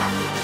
Bye.